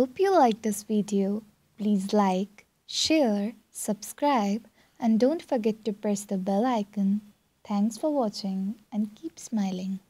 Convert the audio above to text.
hope you liked this video. Please like, share, subscribe and don't forget to press the bell icon. Thanks for watching and keep smiling.